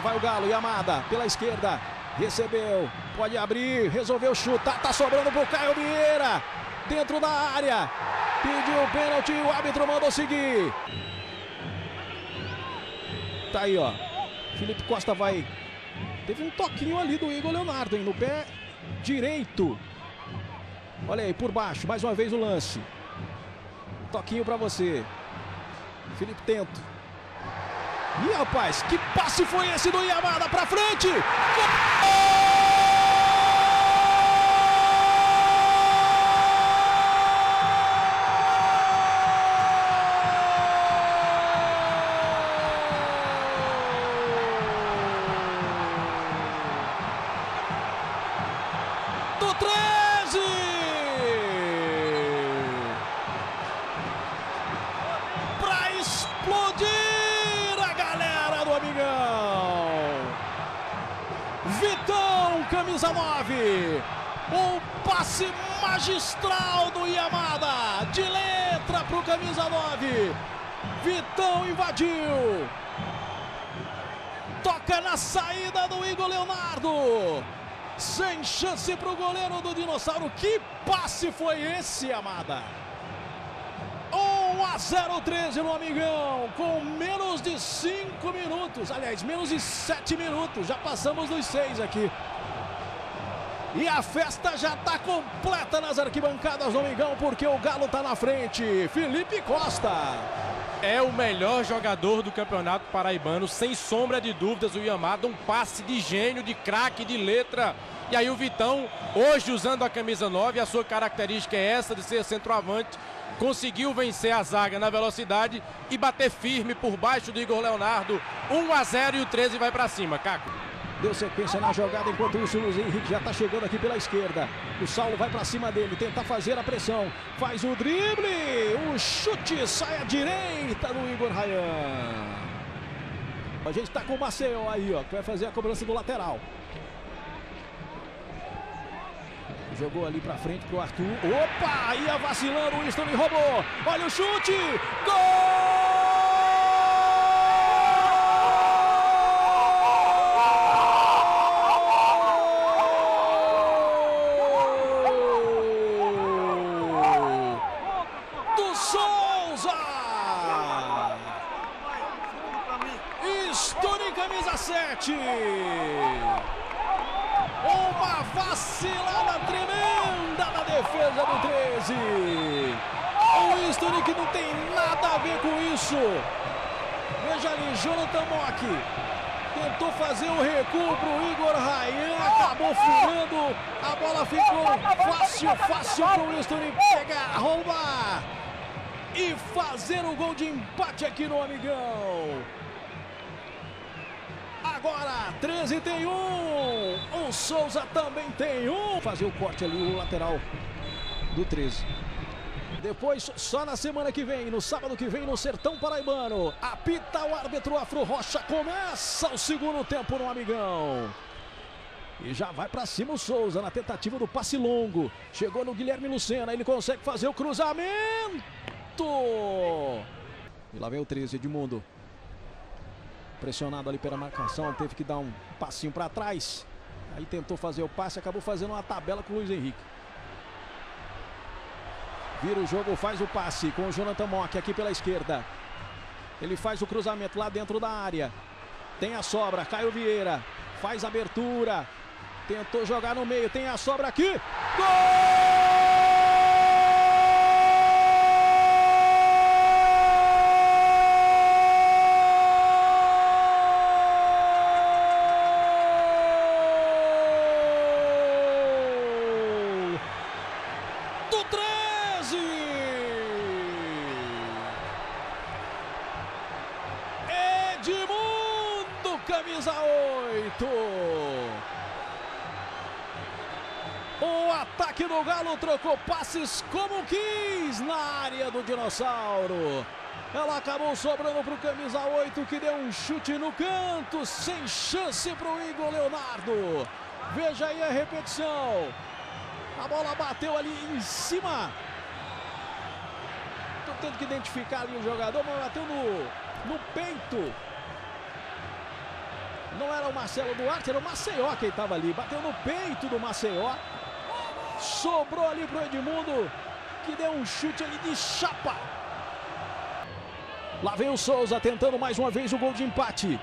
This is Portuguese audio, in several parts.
Vai o Galo, Yamada, pela esquerda. Recebeu, pode abrir, resolveu chutar, tá sobrando pro Caio Vieira. Dentro da área. Pediu o pênalti, o árbitro mandou seguir. Tá aí, ó. Felipe Costa vai. Teve um toquinho ali do Igor Leonardo, hein? No pé direito. Olha aí, por baixo, mais uma vez o lance. Toquinho para você. Felipe Tento. Ih, rapaz, que passe foi esse do Yamada pra frente! Gol! Camisa 9. Um passe magistral do Yamada. De letra pro camisa 9. Vitão invadiu. Toca na saída do Igor Leonardo. Sem chance para o goleiro do Dinossauro. Que passe foi esse, Amada? 1 a 0 13 no Amigão, com menos de 5 minutos. Aliás, menos de 7 minutos. Já passamos dos 6 aqui. E a festa já está completa nas arquibancadas do Amigão, porque o Galo está na frente. Felipe Costa. É o melhor jogador do Campeonato Paraibano, sem sombra de dúvidas, o Yamada, um passe de gênio, de craque, de letra. E aí o Vitão, hoje usando a camisa 9, a sua característica é essa de ser centroavante, conseguiu vencer a zaga na velocidade e bater firme por baixo do Igor Leonardo. 1 a 0 e o 13 vai para cima, Caco. Deu sequência na jogada, enquanto isso o Luiz Henrique já está chegando aqui pela esquerda. O Saulo vai para cima dele, tenta fazer a pressão. Faz o drible, o chute sai à direita do Igor Rayan. A gente está com o Maceió aí, ó, que vai fazer a cobrança do lateral. Jogou ali para frente pro Arthur. Opa, ia vacilando, o Winston roubou. Olha o chute, gol! Do Souza! Stone camisa 7. Uma vacilada tremenda na defesa do 13. O Winston que não tem nada a ver com isso. Veja ali, Jonathan Mock. Tentou fazer o recuo pro Igor Rayan, acabou furando. A bola ficou fácil, fácil pro Winston pegar, roubar e fazer o gol de empate aqui no Amigão. Agora, 13 tem um. O Souza também tem um. Fazer o corte ali, o lateral do 13. Depois, só na semana que vem, no sábado que vem, no Sertão Paraibano. Apita o árbitro Afro Rocha. Começa o segundo tempo no Amigão. E já vai para cima o Souza na tentativa do passe longo. Chegou no Guilherme Lucena. Ele consegue fazer o cruzamento. E lá vem o 13, Edmundo. Pressionado ali pela marcação, teve que dar um passinho para trás. Aí tentou fazer o passe, acabou fazendo uma tabela com o Luiz Henrique. Vira o jogo, faz o passe com o Jonathan Mock aqui pela esquerda. Ele faz o cruzamento lá dentro da área. Tem a sobra, Caio Vieira. Faz abertura. Tentou jogar no meio, tem a sobra aqui. Gol! Do 13! Edmundo, camisa 8. O ataque do Galo trocou passes como quis na área do Dinossauro. Ela acabou sobrando para o camisa 8 que deu um chute no canto, sem chance para o Igor Leonardo. Veja aí a repetição. A bola bateu ali em cima. Estou tendo que identificar ali o jogador, mas bateu no, no peito. Não era o Marcelo Duarte, era o Maceió quem estava ali. Bateu no peito do Maceió. Sobrou ali pro Edmundo, que deu um chute ali de chapa. Lá vem o Souza tentando mais uma vez o gol de empate.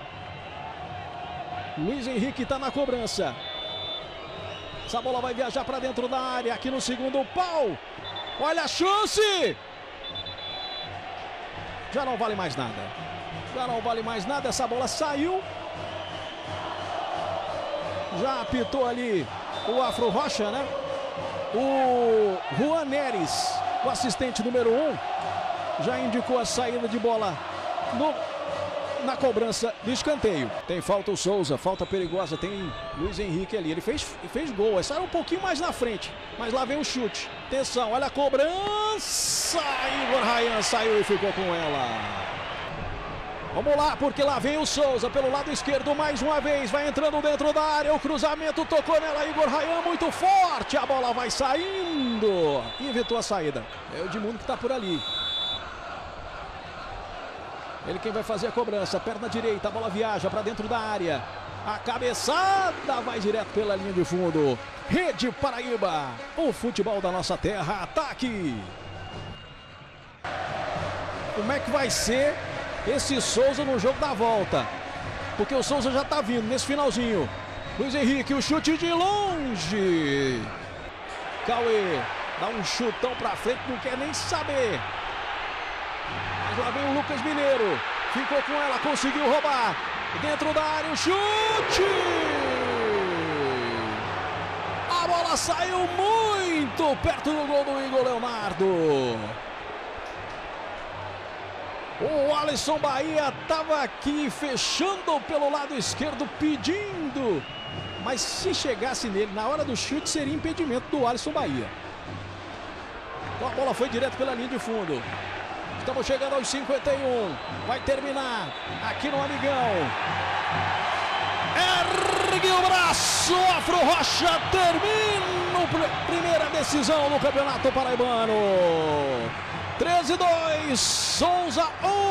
Luiz Henrique está na cobrança. Essa bola vai viajar para dentro da área, aqui no segundo pau. Olha a chance! Já não vale mais nada. Já não vale mais nada, essa bola saiu. Já apitou ali o Afro Rocha, né? O Juan Neres, o assistente número 1, um, já indicou a saída de bola no, na cobrança do escanteio. Tem falta o Souza, falta perigosa, tem Luiz Henrique ali. Ele fez, fez gol, saiu um pouquinho mais na frente, mas lá vem o chute. Atenção, olha a cobrança. Igor Rayan saiu e ficou com ela. Vamos lá, porque lá vem o Souza pelo lado esquerdo mais uma vez. Vai entrando dentro da área. O cruzamento tocou nela. Igor Rayan muito forte. A bola vai saindo. E evitou a saída. É o Edmundo que está por ali. Ele quem vai fazer a cobrança. Perna direita. A bola viaja para dentro da área. A cabeçada vai direto pela linha de fundo. Rede Paraíba. O futebol da nossa terra. Ataque. Como é que vai ser esse Souza no jogo da volta. Porque o Souza já está vindo nesse finalzinho. Luiz Henrique, o chute de longe. Cauê dá um chutão para frente, não quer nem saber. Mas lá vem o Lucas Mineiro. Ficou com ela, conseguiu roubar. Dentro da área, o chute! A bola saiu muito perto do gol do Igor Leonardo. O Alisson Bahia estava aqui fechando pelo lado esquerdo, pedindo. Mas se chegasse nele na hora do chute, seria impedimento do Alisson Bahia. Então a bola foi direto pela linha de fundo. Estamos chegando aos 51. Vai terminar aqui no Amigão. Ergue o braço, Afro Rocha termina a primeira decisão no Campeonato Paraibano. 13 2, Souza 1.